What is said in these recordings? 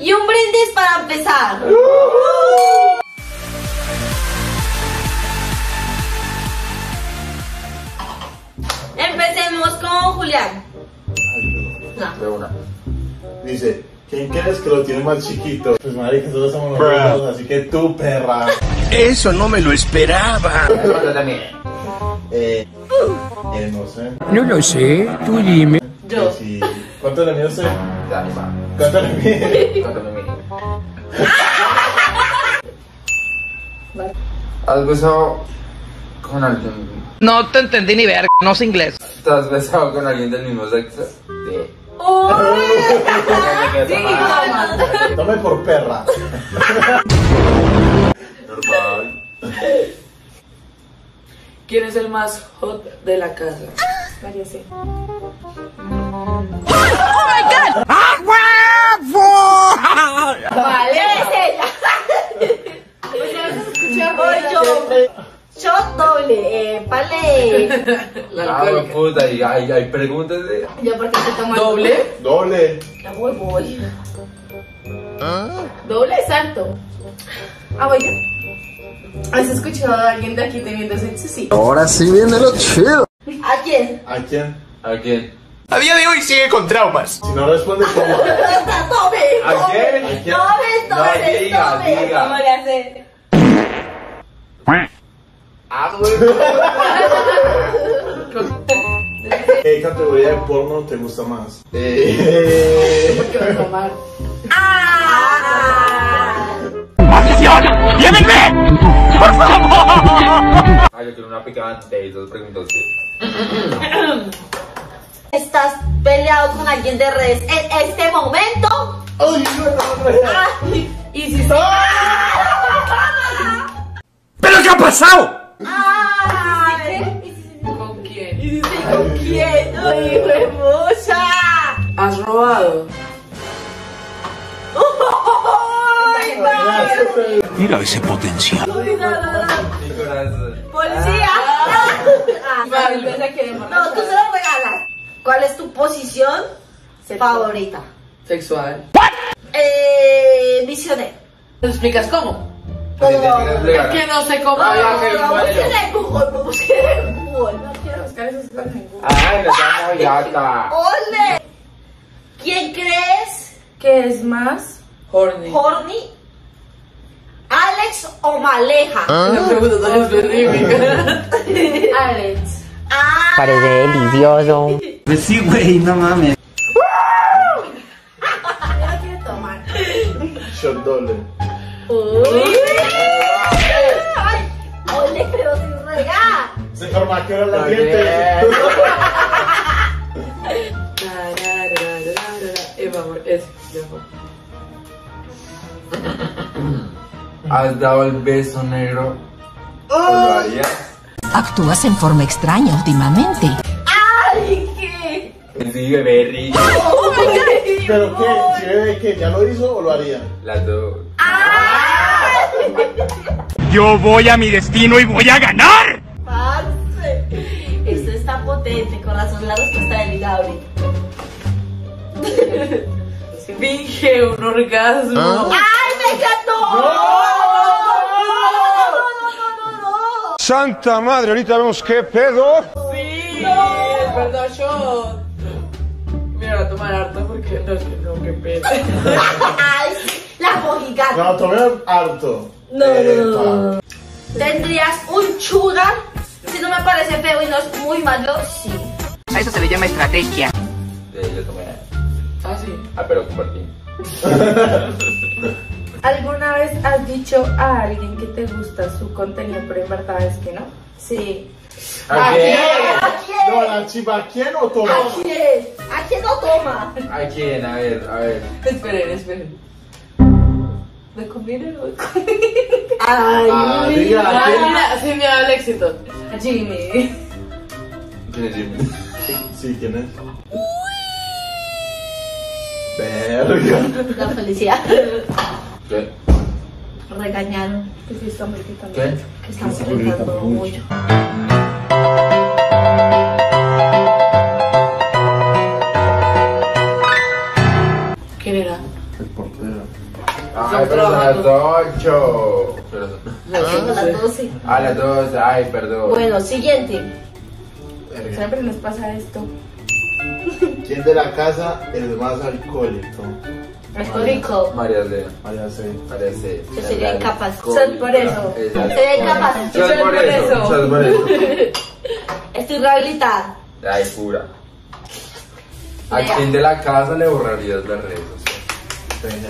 Y un brindis para empezar. Empecemos con Julián. No. Una. Dice, ¿quién crees que lo tiene más chiquito? Pues marica, todos somos nosotros, así que tú, perra. Eso no me lo esperaba. Yo también. Eh, eh, no sé. No lo sé, tú dime. ¿Cuánto le mide usted? Ya, mi pa. ¿Cuánto le mide? ¿Cuánto me mide? ¿Has besado con alguien? No te entendí ni ver, no sé inglés. ¿Te has besado con alguien del mismo sexo? Sí. Tome por perra. Normal. ¿Quién es el más hot de la casa? María C. Vale, es ella. Pues a veces yo. Shot doble. Eh, vale. La Ah, puta, y hay, hay preguntas de... Yo porque. ¿Doble? Doble. Ya voy, voy. ¿Doble exacto? Ah, voy. ¿Has escuchado a alguien de aquí teniendo sexo? Sí. Ahora sí viene lo chido. ¿A quién? ¿A quién? ¿A quién? A día de hoy sigue con traumas. Si no responde, ¿cómo? ¡Tome! ¿A quién? ¿A quién? ¡Tome, tome, No, diga, tome! diga. ¿Cómo le hace? Ah. ¿Qué categoría de porno te gusta más? Eh, ¿Qué vas a tomar? ¡Ah! Ah, yo quiero una picante y dos preguntas. ¿Estás peleado con alguien de redes en este momento? ¡Ay, no, no, no! ¡Ay! ¿Y si? ¿Pero qué ha pasado? ¡Ay! ¿Con quién? ¿Con quién? ¡Ay, hermosa! ¿Has robado? ¡Ay, madre! Mira ese potencial. ¡Policía! Ah, queremos. No, tú se lo regalas. ¿Cuál es tu posición favorita? Sexual. Eh, misionero. ¿Te explicas cómo? Plegar. Es que no sé cómo. Ah, No, que no, No, en Google, no en Google. no quiero buscar en Google. Ay, yata. ¡Ole! ¿Quién crees ¿Qué es más? Horny. horny? ¿Alex o Maleja? Una pregunta tan específica. Alex. Parece delicioso. Pues sí, güey, no mames. Shot doble. Uy. Ay, ole, pero sin regar. Se forma que era la la. Eh, vamos, ese. ya. ¿Has dado el beso negro? ¿O lo harías? Actúas en forma extraña últimamente. ¡Ay, qué! Sí, Berry. ¿Pero qué? ¿Si ve que ya lo hizo o lo haría? Las dos. Yo voy a mi destino y voy a ganar. Parce. Esto está potente, corazón. La respuesta de Liga ahorita. Finge un orgasmo. ¡Ay, me encantó! ¡No! ¡No, no, no, no! Santa madre, ahorita vemos qué pedo. Sí, es verdad, shot. Mira, voy a tomar harto porque no es que no, qué pena. ¡Ay, sí! La mojigata. No, tomé harto. No, no, no. ¿Tendrías un sugar? Si no me parece feo y no es muy malo, sí. A eso se le llama estrategia. Sí, yo tomé. Ah, sí. Ah, pero compartí. ¿Alguna vez has dicho a alguien que te gusta su contenido, pero en verdad es que no? Sí. ¿A quién? ¿A quién? No, la chiva, ¿a quién o toma? ¿A quién? ¿A quién no toma? ¿A quién? A ver, a ver. Esperen, esperen. ¿Me conviene o no Ay, Ah, diga, ¿a Ah, mira, sí me da el éxito. A Jimmy. ¿Quién es Jimmy? Sí, ¿quién es? Verga. la felicidad. ¿Qué? Regañaron Que sí, está muy quitando. ¿Qué? que estamos gritando mucho. ¿Quién era? El portero. Ay, pero son las 8. Pero son- A las 12. A las 12, ay, perdón. Bueno, siguiente. Siempre nos pasa esto. ¿Quién de la casa es más alcohólico? Rico. María C. María C. María C. Yo sería incapaz. Soy por eso. Sería incapaz. Por por eso. Sos por eso. Estoy rehabilitada. Ay, pura. ¿A quién de la casa le borrarías las redes sociales?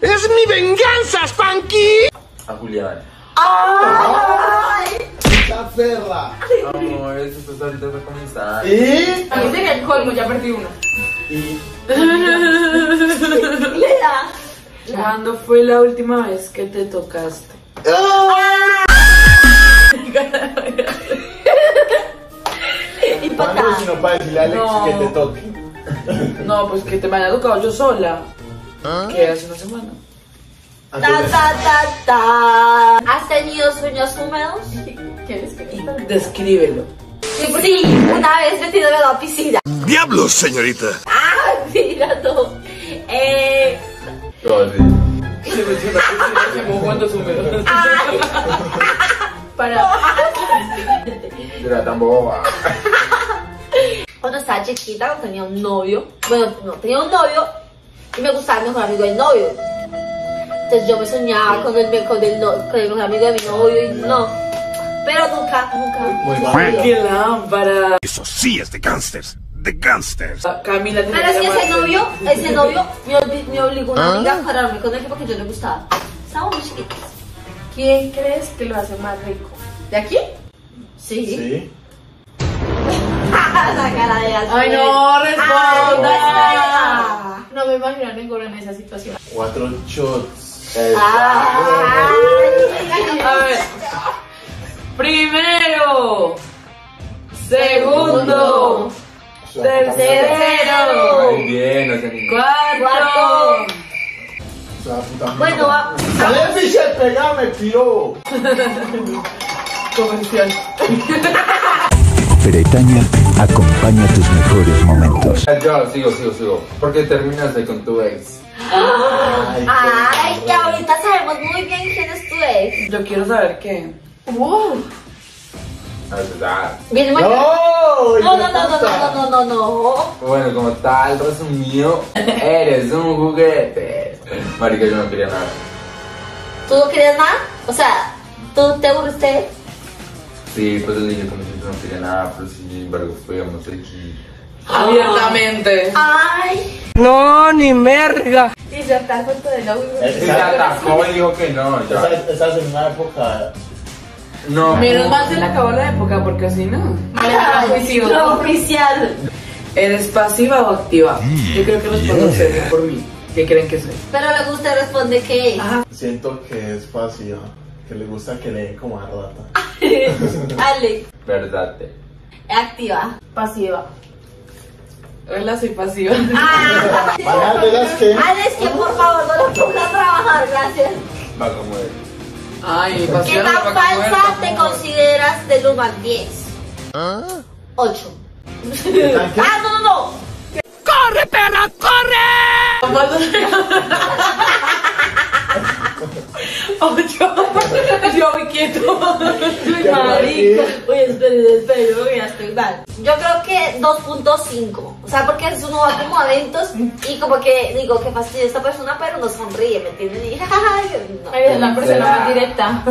¡Es mi venganza, Spanky! A Julián. ¡Ay! ¡Esa perra! Amor, eso está ahorita comenzando. ¿Y? A mí sería el colmo, ya perdí una. Y... Le da. ¿Cuándo fue la última vez que te tocaste? Y ¿Cuándo patada. si no para decirle a Alex No. que te toque? No, pues que te me haya tocado yo sola. ¿Qué hace una semana? Ta, ta, ta, ta. ¿Has tenido sueños húmedos? ¿Quieres que Descríbelo. Sí, una vez metido en la piscina. ¡Diablos, señorita! Ah, mira. Eh, así. Se menciona se mojó en ay. Para. Era tan boba. Cuando estaba chiquita, tenía un novio. Bueno, no, tenía un novio y me gustaba el mejor amigo del novio. Entonces yo me soñaba con el, con el, con el mejor amigo de mi novio y no. Pero nunca, nunca. Muy sucedió. ¡Qué lámpara! Eso sí es de gangsters. De gangsters. Camila tiene Pero es que ese novio, ese novio me, obli- me obligó una amiga a pararme con él porque yo le gustaba. Estábamos muy chiquitos. ¿Quién crees que lo hace más rico? ¿De aquí? Sí. ¿Sí? La cara de Azul. ¡Ay, no! ¡Responda! Ay, No me imagino a ninguno en esa situación. Cuatro shots. Ay. A ver. Primero. Segundo. Tercero. Muy bien, no sé ni. Cuarto. Bueno, va. ¡Sale Fisher, pegame, piro! Comercial. Bretaña acompaña tus mejores momentos. Yo sigo, sigo, sigo. Porque terminaste con tu ex. Ay, Ay, que ahorita sabemos muy bien quién es tu ex. Yo quiero saber qué. Muy ¡No! No, no, no, no, no, no, no, no. Bueno, como tal, resumido, eres un juguete. Marica, yo no quería nada. ¿Tú no querías nada? O sea, ¿tú te aburriste? Sí, pues le dije como yo no quería nada, pero sin embargo fuimos aquí. Abiertamente. Ay. No, ni merga. Y ya está cuento de la Y se atacó y dijo que no, ya. Estás, estás en una época. No. Menos mal se le acabó la época porque así no. No oficial. ¿Eres pasiva o activa? Yo creo que respondo serio por mí. ¿Qué creen que soy? Pero luego usted responde que Siento que es fácil, que le gusta que le den como a rata. Alex, Verdad. activa. Pasiva. Hola, soy pasiva. Ah. Alex, que por favor no lo ponga a trabajar, gracias. Va como él. Ay, ¿Qué tan falsa muerta, te amor. consideras del 1 al 10? 8. ¿Qué tan qué? Ah, no, no, no. ¡Corre, perra, corre! Ocho. Yo me quieto. ¿Qué Marica. tal? Uy, espere, espere, yo ya estoy mal. Yo creo que 2.5. O sea, porque es uno va como a eventos y como que digo que fastidia esta persona, pero no sonríe, ¿me entienden? Y ay, no. Eres la persona más directa.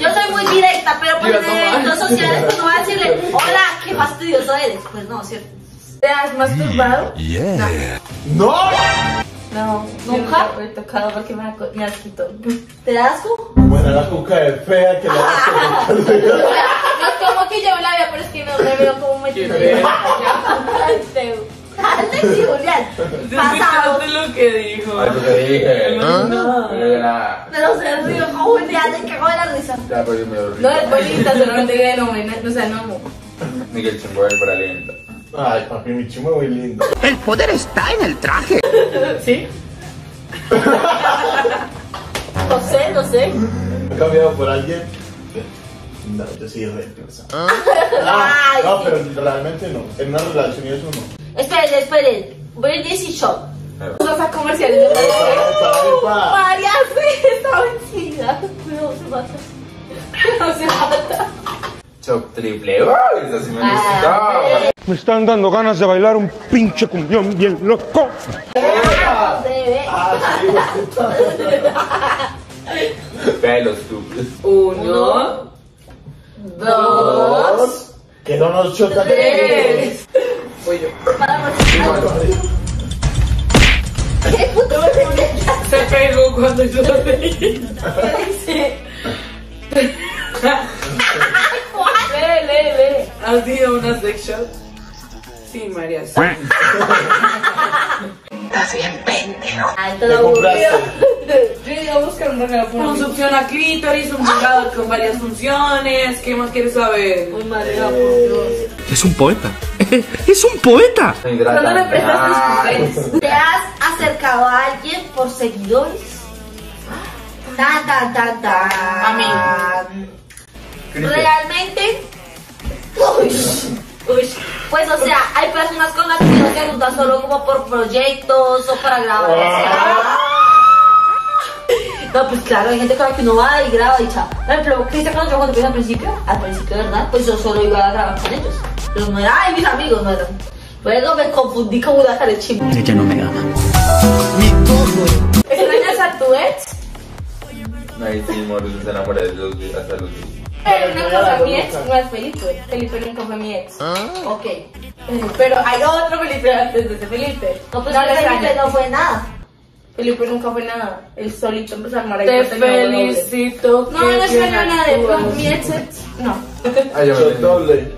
Yo soy muy directa, pero pues en eventos sociales pues no voy a decirle, hola, qué fastidioso eres. Pues no, ¿cierto? ¿Te has masturbado? ¡No! No. ¿Nunca? Me he tocado porque me, me asquito. ¿Te da asco? Bueno, la cuca de fea que la No es como que yo me la vea, pero es que no me veo como Ay, Teo. Alex y Julián. ¿Escuchaste lo que dijo? Ay, te dije. No. Era. Pero se con Julián, le cagó de la risa. Ya, pues yo me dormí. No es bonita, solamente que no, me- no, o sea, no. Ni que el chingón era para lenta. Ay, papi, mi chimo muy lindo. El poder está en el traje. ¿Sí? No sé, no sé. ¿He cambiado por alguien? No, yo sí reemplazo. Ay, no, sí. pero realmente no. En una relación y eso no. Esperen, esperen. Brindis y shot. Vamos a comerciales. María sí, está vencida. No se mata. No se mata. Chop triple. ¡Uy! Esa sí me Ah, gustó. Me están dando ganas de bailar un pinche cumbión bien loco. Ah. Pelos tú. Uno, Dos. Que no nos chocan. tres. Voy yo. ¿Qué puto Se pegó cuando yo lo leí. dice? Lee, lee, lee. ¿Has sido una sex shop? Sí, María. Sí. Ay, te ¿Qué lo compraste? Yo iba a buscar un regalo con succión a clítoris, un vibrador con varias funciones. ¿Qué más quieres saber? Muy María, por Dios. Es un poeta. Es un poeta. ¿Cuándo le prestas Ay. tus mujeres? ¿Te has acercado a alguien por seguidores? Tan, tan, tan, tan. A mí. Realmente. Uy, uy. Pues, o sea, hay personas con las que no se gusta solo como por proyectos o para grabar. No, pues claro, hay gente con la que uno va y graba y chao. Por ejemplo, Cristian cuando yo cuando empecé al principio, al principio, ¿verdad? Pues yo solo iba a grabar con ellos. Pero no era, ay, mis amigos, no eran. Luego me confundí con una carechimba. Ella no me ama. ¿Extrañas a tu ex? Ay, sí, Moros se enamora de los hasta los Pero una cosa, mi ex no es Felipe. Felipe nunca fue mi ex. Ok. Pero hay otro Felipe antes de ese Felipe. No, pues no Felipe no fue nada. Felipe nunca fue nada. Él solito empezó a armar ahí. Te felicito. No, no que extraño a bien nadie. pero actúas. Mi ex, no. Ay, yo doble.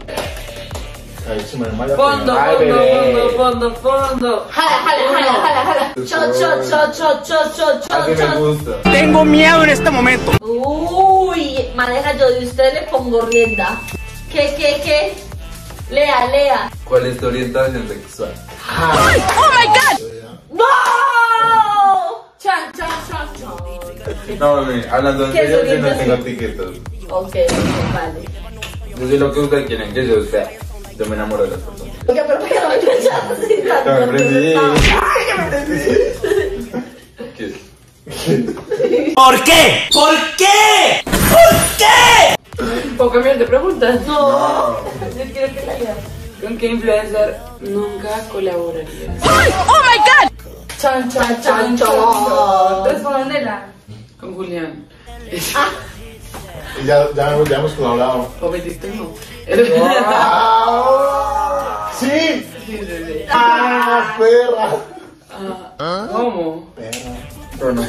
Ay, se me mala Fondo, Ay, fondo, fondo, fondo, fondo. Jala, jala, jala, jala, jala. Cho, cho, cho, cho, cho, cho, cho, cho. Tengo miedo en este momento. Uy, maneja yo de usted le pongo rienda. ¿Qué, qué, qué? Lea, lea. ¿Cuál es tu orientación sexual? ¡No! Chan, chan, chan, chan. No, mami, hablando en ¿Qué es serio, yo no tengo tiquetos. Ok, ok, vale. Yo soy lo que ustedes quieren que yo sea. Yo me enamoro de las personas. Oiga, pero ¿por qué no me escuchas así tan Ya me prendí. nerviosa? Ay, ya me prendí. ¿Qué? ¿Por qué? ¿Por qué? ¿Puedo cambiar de preguntas? No, yo quiero que la lea. ¿Con qué influencer nunca colaborarías? Chan, chan, chan, chan. Respondela. Con Julián. Y ya, ya, ya hemos colaborado. ¿O metiste no? ¡Ah! ¡Sí! ¡Ah, perra! ¿Cómo? Perra. Pero no.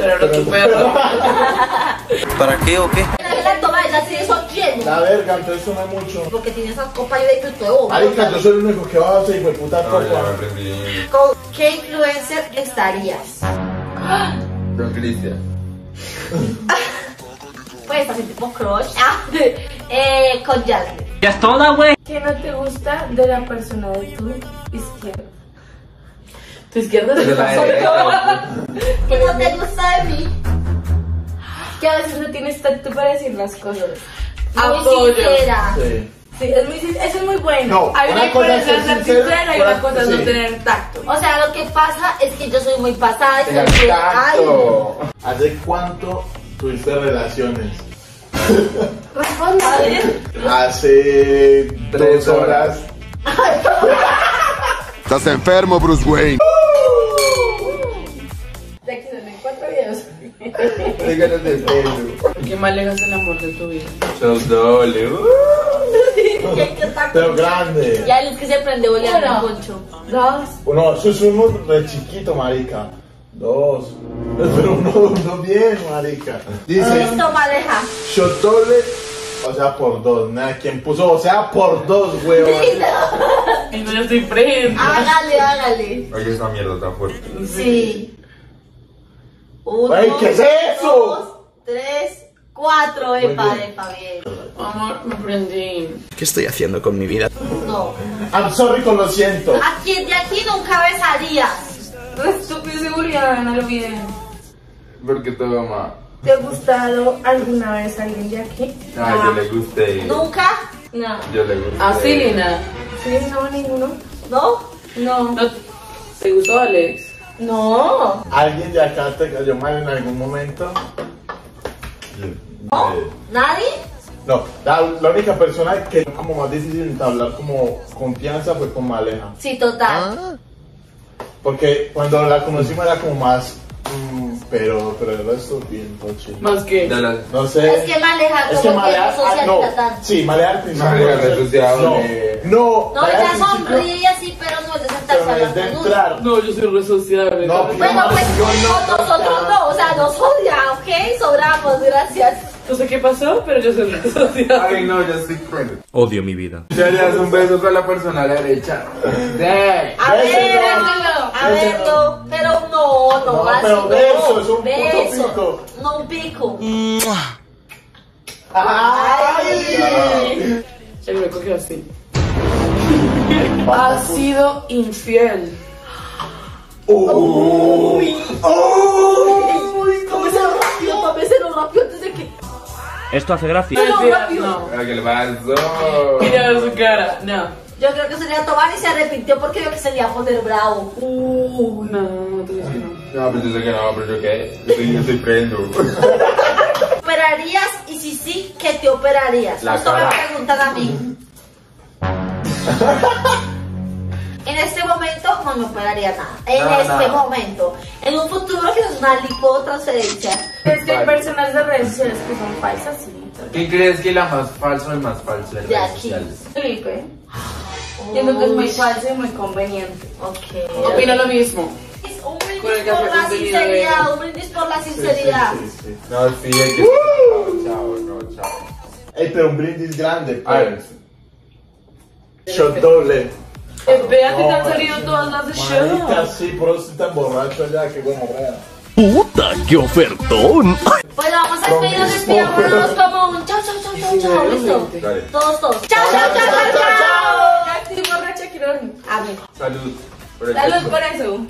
Pero no tu perro. ¿Para qué o qué? La toma, ya verga, entonces no es mucho. Porque tiene esas copas y de todo. Marica, yo soy el único que va a hacer de puta copa. ¿Con qué influencer estarías? Don Cristian. Pues así tipo crush. Ah, eh, con Jasmine. Ya es toda, güey. ¿Qué no te gusta de la persona de tu izquierda? Tu izquierda De la derecha. ¿Qué no te gusta de mí? Que a veces no tienes tacto para decir las cosas. Muy Apoyo. sincera. Sí. Sí, es muy, sin- eso es muy bueno. No, hay una una cosa es cosa es ser ser sincero, sincera y otra- una cosa es no sí. tener tacto. O sea, lo que pasa es que yo soy muy pasada y soy muy... Ay, tacto. ¿Hace cuánto tuviste relaciones? responda. Hace Tres horas. Estás enfermo, Bruce Wayne. De pelo. ¿Qué más alejas el amor de tu vida? Show doble. Uh. Pero grande. Ya Luz que se prende oleando el poncho. Dos. Uno, eso es uno re chiquito, marica. Dos. Pero uno, uno bien, marica. Dice, Listo, maneja. shot doble, o sea, por dos. Nada, quien puso, o sea, por dos, huevón. Y no yo estoy frente. Hágale, hágale. Oye, esa mierda tan fuerte. Sí. Uno, Ay, ¿qué es eso? dos, tres, cuatro. Epa, epa, bien. Amor, me prendí. ¿Qué estoy haciendo con mi vida? No. I'm sorry, con lo siento. ¿A quién de aquí nunca besarías? Estúpido seguridad, no lo olviden. Porque tu mamá. ¿Te ha gustado alguna vez alguien de aquí? Ah, yo le gusté. ¿Nunca? No. Yo le gusté. Así, Lina. ¿Sí? No, ninguno. ¿No? No. No, ¿Te gustó Alex? No. ¿Alguien de acá te cayó mal en algún momento? ¿No? Eh, ¿Nadie? No, la, la única persona que como más difícil entablar como confianza fue con Maleja. Sí, total. Porque cuando la conocimos era como más, mm, pero, pero el resto bien toche. Más que. No sé. Es que Maleja Es que como que no Maleja, ah, no, tanto. sí, Maleja al principio. Maleja no, no, No, al principio, sonríe así, pero no es a entrar. No, yo soy re sociable. No, ¿sabes? Bueno, pues Yo no, nosotros no, o sea, nos odia, ¿ok? Sobramos, gracias. No sé qué pasó, pero yo soy re sociable. Ay, no, yo estoy cruel. Odio mi vida. Te harías un beso con la persona a la derecha. Sí. A ver, a verlo, pero no, no, No, así pero no. beso, es un puto Beso, pico. No un pico. Ay. Él me cogió así. Ha sido infiel. Uy. Uy. Rápido, tómeselo rápido antes de que... Esto hace gracia. No, rápido. no. ¿Qué le pasó? Mira su cara. No. Yo creo que se le iba a tomar y se arrepintió porque vio que se le iba a poner bravo. Uh, no, entonces que no. No, pero yo sé que no, pero yo qué. Yo estoy, yo estoy prendo. ¿Operarías? Y si sí, ¿qué te operarías? La Justo cara. me preguntan a mí. En este momento no me operaría nada. En Nada, este nada. momento. En un futuro que es una lipotransferencia. Es que hay personas de redes sociales que son falsas, sí. ¿Quién crees que es la más falsa o el más falso de De redes aquí. sociales? Felipe. Siento que es muy falso y muy conveniente. Ok. Opino lo mismo. Un brindis por la sinceridad. Un brindis por la sinceridad. Sí, sí, sí. No, sí, es que. Chao, chao, no, chao. Ey, pero un brindis grande, pues. Shot doble. Eh, Vea que te han No, salido todas las de show. sí, por eso estoy tan borracho allá, que bueno, rea. ¡Puta, qué ofertón! Bueno, vamos a despedirnos, despidámonos como un chao, chao, chao, chao, chao. ¿Listo? Todos, todos. Chao, chao, chao, chao, chao. Quiero dormir. Amén. Salud. Salud por eso.